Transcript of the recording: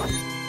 Bye.